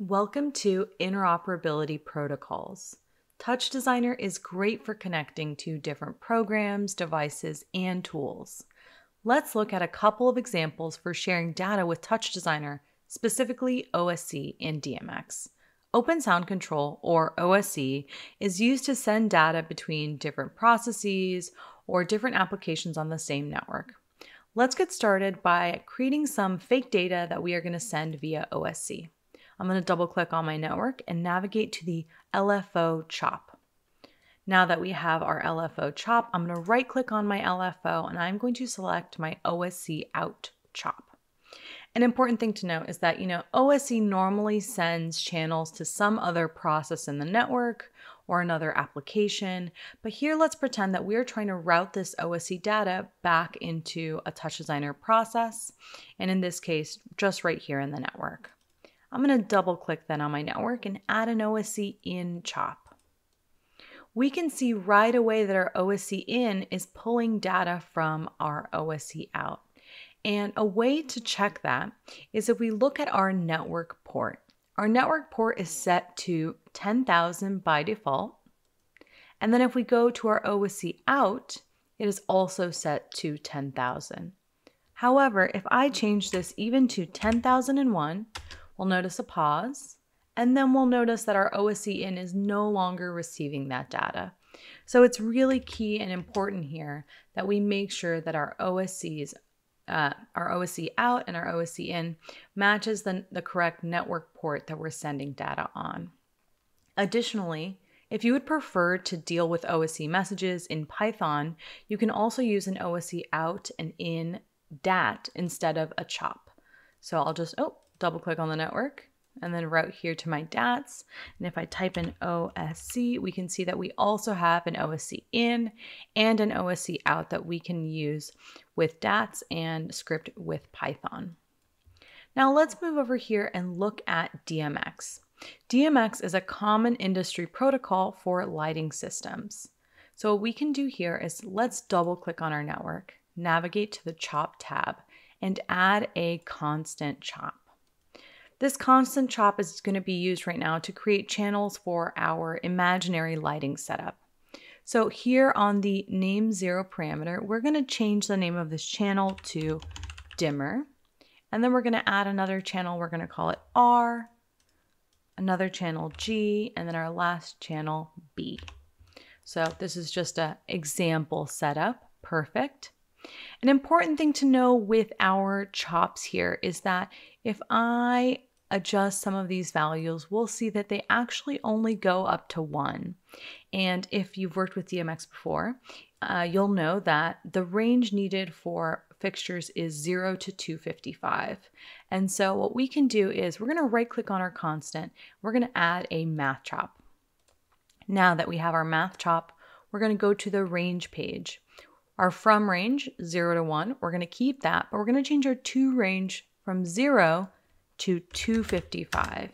Welcome to Interoperability Protocols. Touch Designer is great for connecting to different programs, devices, and tools. Let's look at a couple of examples for sharing data with Touch Designer, specifically OSC and DMX. Open Sound Control, or OSC, is used to send data between different processes or different applications on the same network. Let's get started by creating some fake data that we are going to send via OSC. I'm going to double click on my network and navigate to the LFO chop. Now that we have our LFO chop, I'm going to right click on my LFO and I'm going to select my OSC out chop. An important thing to note is that, you know, OSC normally sends channels to some other process in the network or another application, but here let's pretend that we're trying to route this OSC data back into a Touch Designer process, and in this case, just right here in the network. I'm going to double click then on my network and add an OSC in chop. We can see right away that our OSC in is pulling data from our OSC out. And a way to check that is if we look at our network port. Our network port is set to 10,000 by default. And then if we go to our OSC out, it is also set to 10,000. However, if I change this even to 10,001, We'll notice a pause, and then we'll notice that our OSC in is no longer receiving that data. So it's really key and important here that we make sure that our OSCs, uh, our OSC out and our OSC in matches the, the correct network port that we're sending data on. Additionally, if you would prefer to deal with OSC messages in Python, you can also use an OSC out and in DAT instead of a chop. So I'll just, oh, double click on the network and then route here to my DATs. And if I type in OSC, we can see that we also have an OSC in and an OSC out that we can use with DATs and script with Python. Now let's move over here and look at DMX. DMX is a common industry protocol for lighting systems. So what we can do here is let's double click on our network, navigate to the chop tab, and add a constant chop. This constant chop is going to be used right now to create channels for our imaginary lighting setup. So here on the name zero parameter, we're going to change the name of this channel to dimmer. And then we're going to add another channel. We're going to call it R, another channel G, and then our last channel B. So this is just an example setup. Perfect. An important thing to know with our chops here is that if I adjust some of these values, we'll see that they actually only go up to one. And if you've worked with DMX before, uh, you'll know that the range needed for fixtures is 0 to 255. And so what we can do is we're going to right click on our constant. We're going to add a math chop. Now that we have our math chop, we're going to go to the range page. Our from range, 0 to 1, we're going to keep that, but we're going to change our to range from 0 to 255.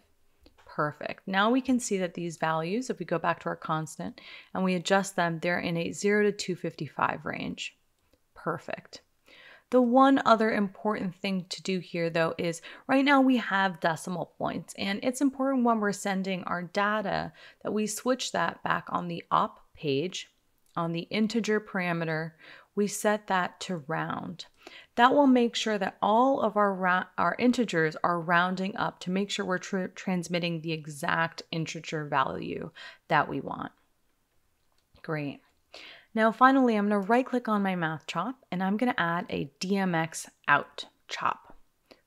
Perfect. Now we can see that these values, if we go back to our constant and we adjust them, they're in a 0 to 255 range. Perfect. The one other important thing to do here though is right now we have decimal points and it's important when we're sending our data that we switch that back on the op page on the integer parameter, we set that to round. That will make sure that all of our, our integers are rounding up to make sure we're tr transmitting the exact integer value that we want. Great. Now finally, I'm going to right click on my math chop and I'm going to add a DMX out chop.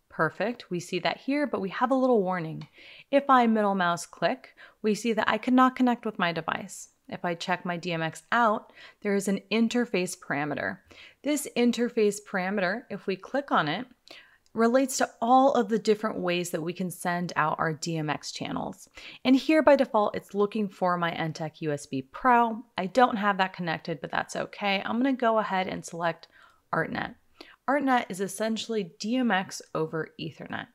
Perfect, we see that here, but we have a little warning. If I middle mouse click, we see that I cannot connect with my device. If I check my DMX out, there is an interface parameter. This interface parameter, if we click on it, relates to all of the different ways that we can send out our DMX channels. And here by default, it's looking for my ENTTEC USB Pro. I don't have that connected, but that's okay. I'm gonna go ahead and select ArtNet. ArtNet is essentially DMX over Ethernet.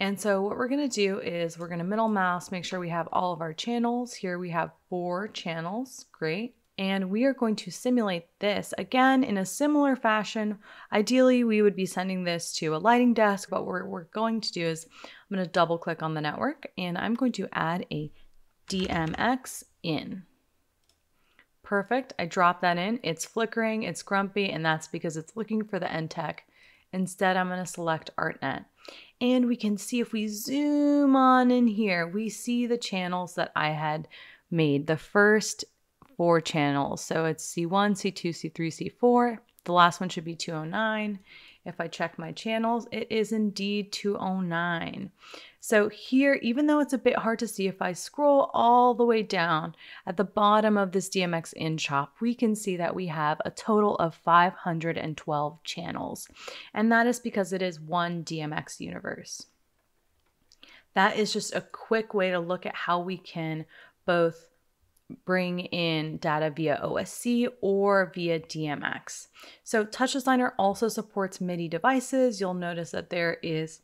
And so what we're going to do is we're going to middle mouse, make sure we have all of our channels. Here we have four channels. Great. And we are going to simulate this again in a similar fashion. Ideally, we would be sending this to a lighting desk. What we're, going to do is I'm to double click on the network and I'm going to add a DMX in. Perfect. I drop that in. It's flickering, it's grumpy, and that's because it's looking for the ENTTEC. Instead, I'm going to select ArtNet. And we can see if we zoom on in here, we see the channels that I had made. The first four channels. So it's C1, C2, C3, C4. The last one should be 209. If I check my channels, it is indeed 209. So here, even though it's a bit hard to see, if I scroll all the way down at the bottom of this DMX in chop, we can see that we have a total of 512 channels. And that is because it is one DMX universe. That is just a quick way to look at how we can both bring in data via OSC or via DMX. So Touch Designer also supports MIDI devices. You'll notice that there is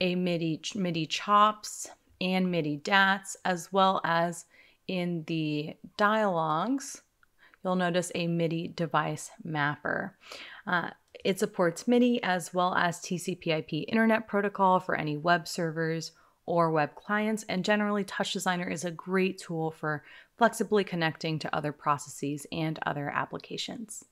a MIDI, MIDI chops and MIDI DATs, as well as in the dialogues, you'll notice a MIDI device mapper. Uh, it supports MIDI as well as TCP/IP Internet Protocol for any web servers or web clients, and generally, Touch Designer is a great tool for flexibly connecting to other processes and other applications.